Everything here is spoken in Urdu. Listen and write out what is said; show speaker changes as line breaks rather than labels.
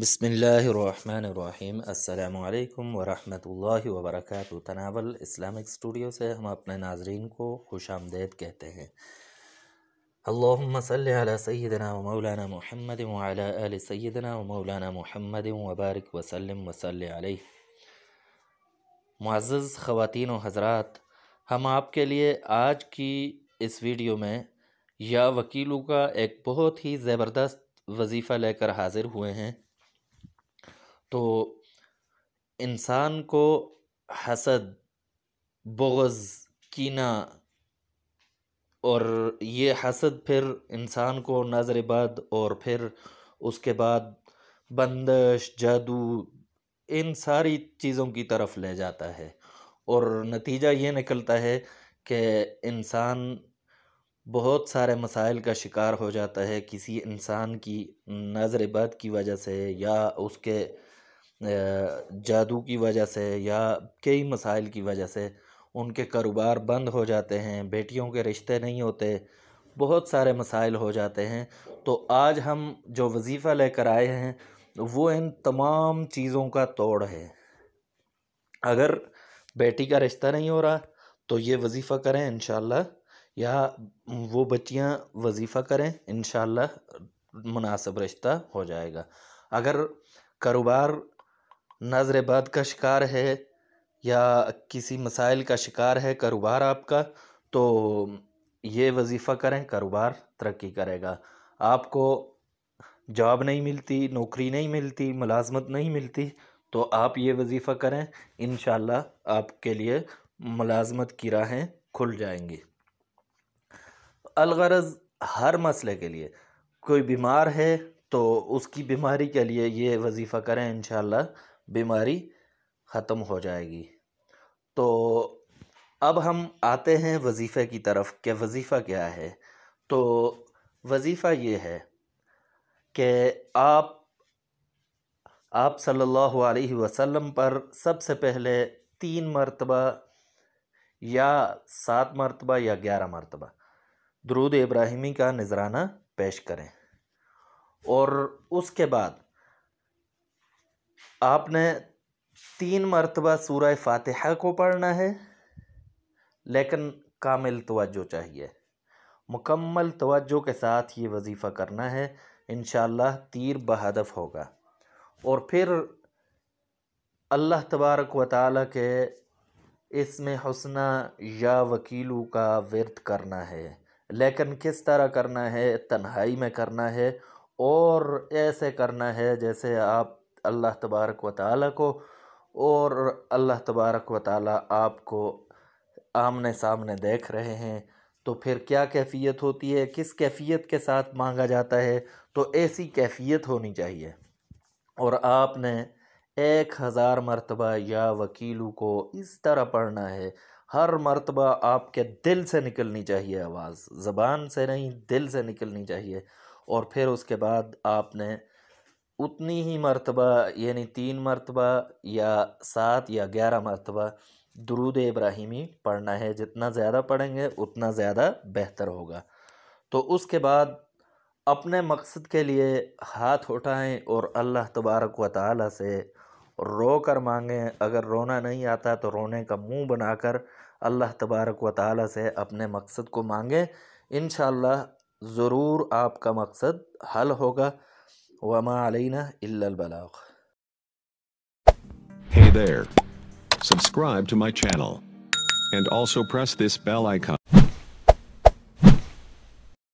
بسم اللہ الرحمن الرحیم۔ السلام علیکم ورحمۃ اللہ وبرکاتہ۔ تناول اسلامک اسٹوڈیو سے ہم اپنے ناظرین کو خوش آمدید کہتے ہیں۔ اللہم صلی علی سیدنا و مولانا محمد وعلی آل سیدنا و مولانا محمد وبارک وسلم وصلی علیہ۔ معزز خواتین و حضرات، ہم آپ کے لیے آج کی اس ویڈیو میں یا وکیلوں کا ایک بہت ہی زبردست وظیفہ لے کر حاضر ہوئے ہیں۔ تو انسان کو حسد، بغض، کینہ اور یہ حسد پھر انسان کو نظر بد اور پھر اس کے بعد بندش، جادو، ان ساری چیزوں کی طرف لے جاتا ہے۔ اور نتیجہ یہ نکلتا ہے کہ انسان بہت سارے مسائل کا شکار ہو جاتا ہے کسی انسان کی نظر بد کی وجہ سے یا اس کے جادو کی وجہ سے یا کئی مسائل کی وجہ سے ان کے کاروبار بند ہو جاتے ہیں، بیٹیوں کے رشتے نہیں ہوتے، بہت سارے مسائل ہو جاتے ہیں۔ تو آج ہم جو وظیفہ لے کر آئے ہیں، وہ ان تمام چیزوں کا توڑ ہے۔ اگر بیٹی کا رشتہ نہیں ہو رہا تو یہ وظیفہ کریں انشاءاللہ، یا وہ بچیاں وظیفہ کریں انشاءاللہ مناسب رشتہ ہو جائے گا۔ اگر کاروبار نظر بد کا شکار ہے یا کسی مسائل کا شکار ہے کاروبار آپ کا، تو یہ وظیفہ کریں، کاروبار ترقی کرے گا۔ آپ کو جاب نہیں ملتی، نوکری نہیں ملتی، ملازمت نہیں ملتی، تو آپ یہ وظیفہ کریں، انشاءاللہ آپ کے لیے ملازمت کی راہیں کھل جائیں گی۔ الغرض ہر مسئلے کے لیے، کوئی بیمار ہے تو اس کی بیماری کے لیے یہ وظیفہ کریں، انشاءاللہ بیماری ختم ہو جائے گی۔ تو اب ہم آتے ہیں وظیفے کی طرف کہ وظیفہ کیا ہے۔ تو وظیفہ یہ ہے کہ آپ آپ صلی اللہ علیہ وسلم پر سب سے پہلے تین مرتبہ یا سات مرتبہ یا گیارہ مرتبہ درود ابراہیمی کا نذرانہ پیش کریں اور اس کے بعد آپ نے تین مرتبہ سورہ فاتحہ کو پڑھنا ہے، لیکن کامل توجہ چاہیے۔ مکمل توجہ کے ساتھ یہ وظیفہ کرنا ہے، انشاءاللہ تیر بہدف ہوگا۔ اور پھر اللہ تبارک و تعالیٰ کے اس میں حسنہ یا وکیلو کا ورد کرنا ہے۔ لیکن کس طرح کرنا ہے، تنہائی میں کرنا ہے اور ایسے کرنا ہے جیسے آپ اللہ تبارک و تعالیٰ کو اور اللہ تبارک و تعالیٰ آپ کو آمنے سامنے دیکھ رہے ہیں۔ تو پھر کیا کیفیت ہوتی ہے؟ کس کیفیت کے ساتھ مانگا جاتا ہے؟ تو ایسی کیفیت ہونی چاہیے۔ اور آپ نے ایک ہزار مرتبہ یا وکیلو کو اس طرح پڑھنا ہے، ہر مرتبہ آپ کے دل سے نکلنی چاہیے آواز، زبان سے نہیں، دل سے نکلنی چاہیے۔ اور پھر اس کے بعد آپ نے اتنی ہی مرتبہ یعنی تین مرتبہ یا سات یا گیارہ مرتبہ درود ابراہیمی پڑھنا ہے۔ جتنا زیادہ پڑھیں گے، اتنا زیادہ بہتر ہوگا۔ تو اس کے بعد اپنے مقصد کے لیے ہاتھ اٹھائیں اور اللہ تبارک و تعالی سے رو کر مانگیں۔ اگر رونا نہیں آتا تو رونے کا منہ بنا کر اللہ تبارک و تعالی سے اپنے مقصد کو مانگیں۔ انشاءاللہ ضرور آپ کا مقصد حل ہوگا۔ وما علینا الا البلاغ
Hey there. Subscribe to my channel. And also press this bell icon.